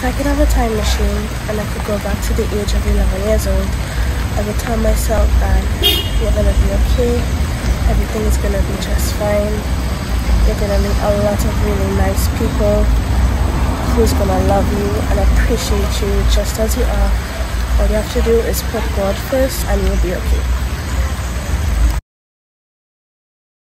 If I could have a time machine and I could go back to the age of 11 years old, I would tell myself that you're gonna be okay, everything is gonna be just fine, you're gonna meet a lot of really nice people who's gonna love you and appreciate you just as you are. All you have to do is put God first and you'll be okay.